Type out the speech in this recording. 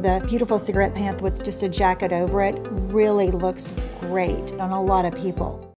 The beautiful cigarette pant with just a jacket over it really looks great on a lot of people.